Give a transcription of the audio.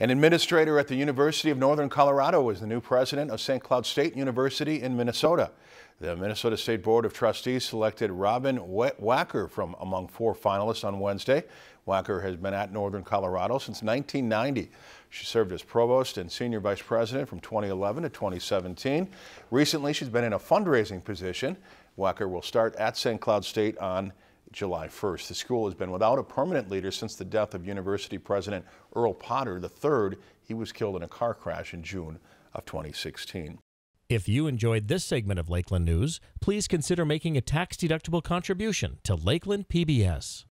An administrator at the University of Northern Colorado is the new president of St. Cloud State University in Minnesota. The Minnesota State Board of Trustees selected Robbyn Wacker from among four finalists on Wednesday. Wacker has been at Northern Colorado since 1990. She served as provost and senior vice president from 2011 to 2017. Recently, she's been in a fundraising position. Wacker will start at St. Cloud State on July 1st. The school has been without a permanent leader since the death of University President Earl Potter III. He was killed in a car crash in June of 2016. If you enjoyed this segment of Lakeland News, please consider making a tax-deductible contribution to Lakeland PBS.